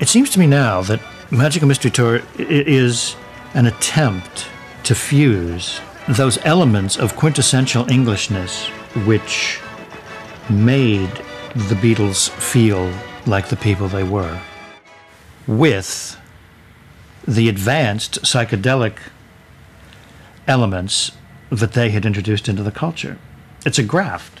It seems to me now that Magical Mystery Tour is an attempt to fuse those elements of quintessential Englishness which made the Beatles feel like the people they were with the advanced psychedelic elements that they had introduced into the culture. It's a graft.